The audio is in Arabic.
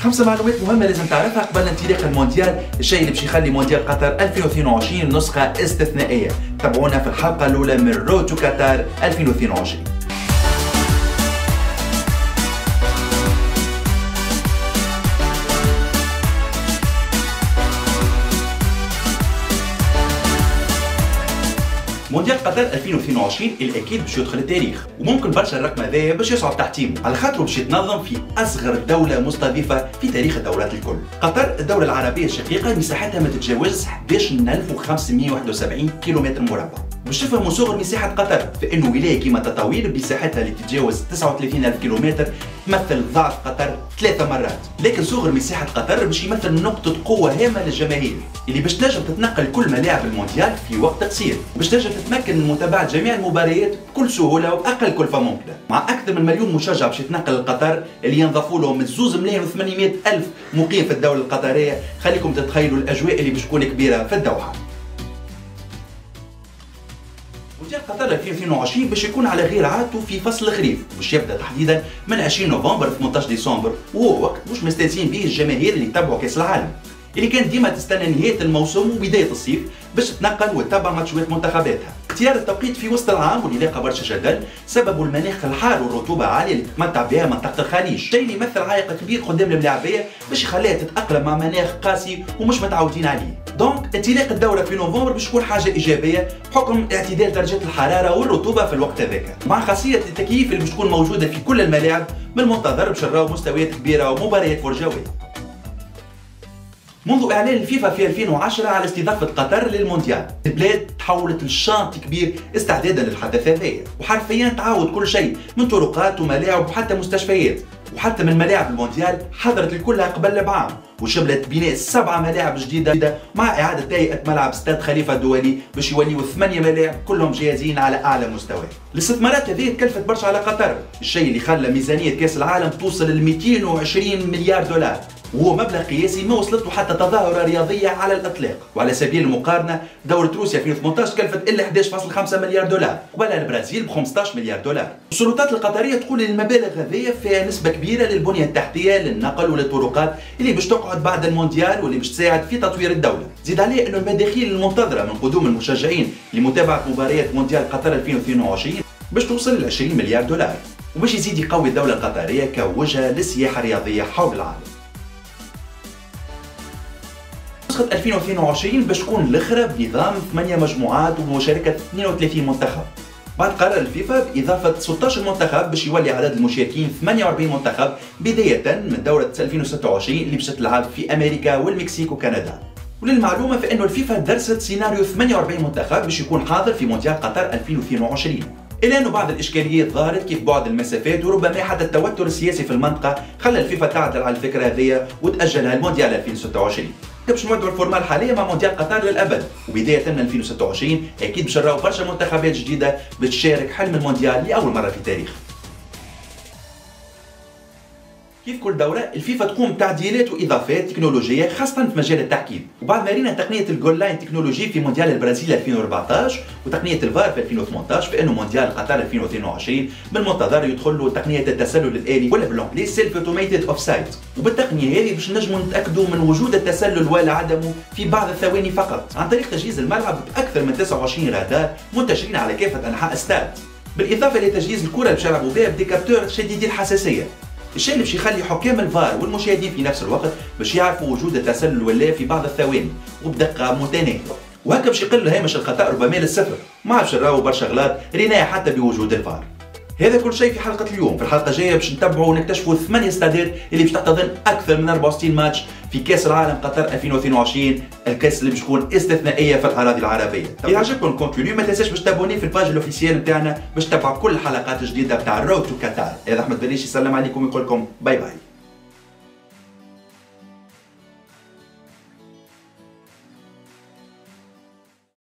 خمسة معلومات مهمة لازم تعرفها قبل انطلاق المونديال. الشيء اللي باش يخلي مونديال قطر 2022 نسخة استثنائية. تابعونا في الحلقة الأولى من Road to قطر 2022 مونديال قطر 2022 الأكيد باش يدخل التاريخ. وممكن برشا الرقم هذايا باش يصعب تحطيمه على خاطره باش يتنظم في أصغر دولة مستضيفة في تاريخ الدورات الكل. قطر الدولة العربية الشقيقة مساحتها ما تتجاوزش 11571 كيلومتر مربع. باش تفهموا صغر مساحة قطر فإنه ولاية كيما تطاوين بمساحتها اللي تتجاوز 39 ألف كيلومتر تمثل ضعف قطر ثلاثة مرات. لكن صغر مساحة قطر باش يمثل نقطة قوة هامة للجماهير اللي باش تنجم تتنقل كل ملاعب المونديال في وقت قصير باش تنجم تتمكن من متابعة جميع المباريات بكل سهولة وأقل كلفة ممكنة. مع أكثر من مليون مشجع باش يتنقل لقطر اللي ينضافوا لهم زوز ملايين و800 ألف مقيم في الدولة القطرية خليكم تتخيلوا الأجواء اللي باش تكون كبيرة في الدوحة. مونديال قطر 2022 باش يكون على غير عادته في فصل الخريف باش يبدأ تحديدا من 20 نوفمبر 18 ديسمبر وهو وقت مش مستانسين به الجماهير اللي يتبعوا كأس العالم. اللي كانت ديما تستنى نهاية الموسم وبداية الصيف باش تتنقل وتتبع ماتشات منتخباتها. اختيار التوقيت في وسط العام واللي لاقى برشا جدل سبب المناخ الحار والرطوبة العاليه اللي تتمتع بها منطقة الخليج. شيء يمثل عائق كبير قدام الملاعبية باش يخليها تتأقلم مع مناخ قاسي ومش متعودين عليه. انطلاق الدورة في نوفمبر باش تكون حاجة إيجابية بحكم اعتدال درجات الحرارة والرطوبة في الوقت هذاك مع خاصية التكييف اللي باش تكون موجودة في كل الملاعب من المنتظر باش نراو مستويات كبيرة ومباريات فرجويه منذ إعلان الفيفا في 2010 على استضافة قطر للمونديال البلاد تحولت لشانت كبير استعدادا للحدث هذايا وحرفيا تعاود كل شيء من طرقات وملاعب وحتى مستشفيات. وحتى من ملاعب المونديال حضرت الكل قبل بعام وشملت بناء سبعة ملاعب جديدة مع إعادة تهيئة ملعب استاد خليفة الدولي باش يوليوا ثمانية ملاعب كلهم جاهزين على أعلى مستوى. الاستثمارات هذه تكلفت برشا على قطر، الشيء اللي خلى ميزانية كأس العالم توصل ل 220 مليار دولار. وهو مبلغ قياسي ما وصلته حتى تظاهرة رياضية على الإطلاق. وعلى سبيل المقارنة دورة روسيا في 2018 كلفت إلا 11.5 مليار دولار قبلها البرازيل ب 15 مليار دولار. السلطات القطرية تقول المبالغ هذه فيها نسبة كبيرة للبنية التحتية للنقل وللطرقات اللي باش تقعد بعد المونديال واللي باش تساعد في تطوير الدولة. زيد عليه أنه المداخيل المنتظرة من قدوم المشجعين لمتابعة مباريات مونديال قطر 2022 باش توصل ل 20 مليار دولار. وباش يزيد يقوي الدولة القطرية كوجهة للسياحة الرياضية حول العالم. نسخة 2022 باش تكون الأخرى بنظام 8 مجموعات ومشاركة 32 منتخب. بعد قرر الفيفا بإضافة 16 منتخب باش يولي عدد المشاركين 48 منتخب بداية من دورة 2026 اللي باش تلعب في أمريكا والمكسيك وكندا. وللمعلومة فإنه الفيفا درست سيناريو 48 منتخب باش يكون حاضر في مونديال قطر 2022 إلا أنه بعض الإشكاليات ظهرت كيف بعد المسافات وربما حتى التوتر السياسي في المنطقة خلى الفيفا تعدل على الفكرة هذه وتأجلها المونديال 2026 باش نودعوا ال format الحالية مع مونديال قطر للأبد؟ وبداية من 2026 أكيد باش نراو برشا منتخبات جديدة بتشارك حلم المونديال لأول مرة في التاريخ. كيف كل دورة الفيفا تقوم بتعديلات وإضافات تكنولوجية خاصة في مجال التحكيم. وبعد ما رينا تقنية ال goal line technology في مونديال البرازيل 2014 وتقنية الفار في 2018 فإنه مونديال قطر 2022 من المنتظر يدخل له تقنية التسلل الآلي ولا بال anglais semi automated offside وبالتقنية هذه باش نجموا نتأكدوا من وجود التسلل ولا عدمه في بعض الثواني فقط. عن طريق تجهيز الملعب بأكثر من 29 رادار منتشرين على كافة أنحاء استاد بالإضافة لتجهيز الكرة اللي باش يلعبوا بها ب des capteurs شديدي الحساسية. الشيء اللي باش يخلي حكام الفار والمشاهدين في نفس الوقت باش يعرفوا وجود التسلل ولا في بعض الثواني وبدقة متناهية. وهكا باش يقل هامش الخطا ربما للصفر. ما عرفش نراو برشا غلط ريناه حتى بوجود الفار. هذا كل شيء في حلقة اليوم. في الحلقة الجاية باش نتبعوا ونكتشفوا ثمانية استادات اللي باش تحتضن أكثر من 64 ماتش في كأس العالم قطر 2022 الكأس اللي باش تكون استثنائية في الاراضي العربية. اذا عجبكم ال contenu ما تنساش باش تابوني في ال page officielle نتاعنا باش تتبعوا كل الحلقات الجديدة بتاع ال Road to Qatar هذا أحمد بليش يسلم عليكم. ويقول لكم bye bye